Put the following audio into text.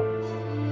Música